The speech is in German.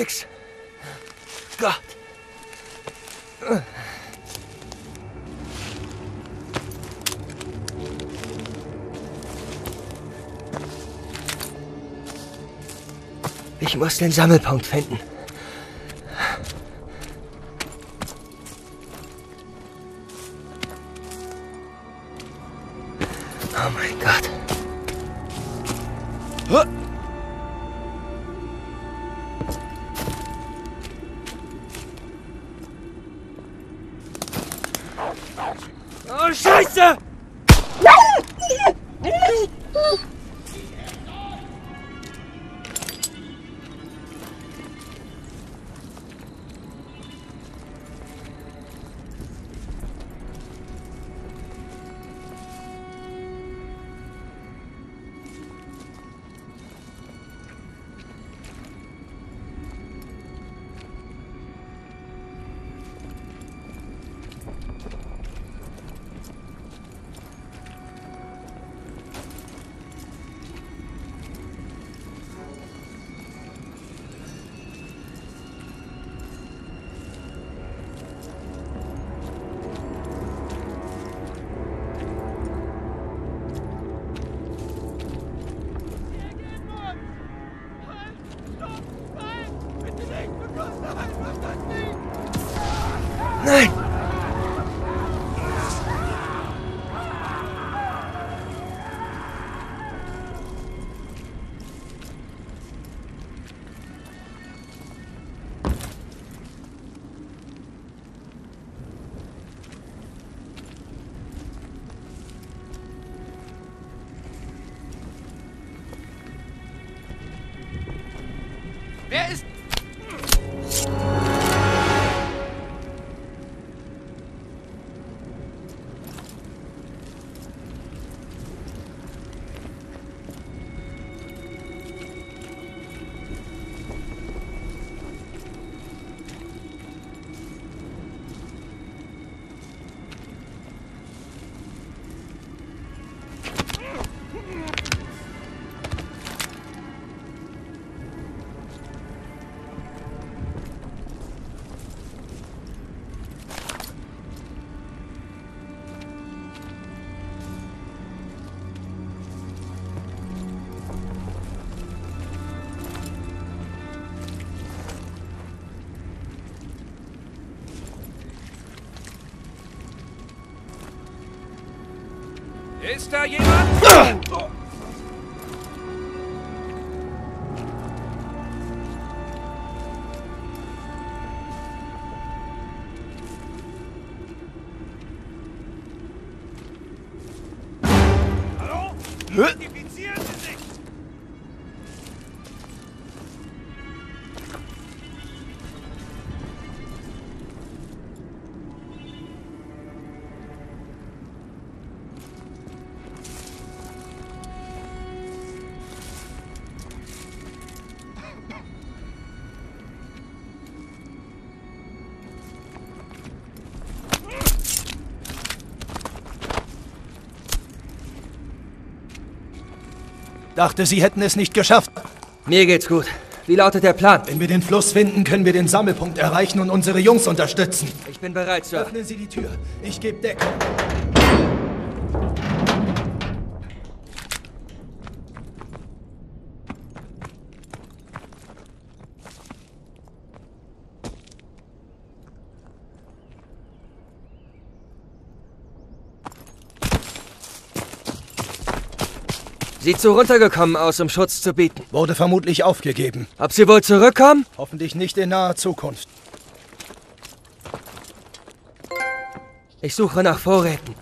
Rex! Gott! Ich muss den Sammelpunkt finden. Oh mein Gott. Huh. Oh, Scheiße! Nein! Wer ist... Ist da jemand? Hallo? Identifizieren Dachte, Sie hätten es nicht geschafft. Mir geht's gut. Wie lautet der Plan? Wenn wir den Fluss finden, können wir den Sammelpunkt erreichen und unsere Jungs unterstützen. Ich bin bereit, Sir. Öffnen Sie die Tür. Ich gebe Deckung. Sieht so runtergekommen aus, um Schutz zu bieten. Wurde vermutlich aufgegeben. Ob Sie wohl zurückkommen? Hoffentlich nicht in naher Zukunft. Ich suche nach Vorräten.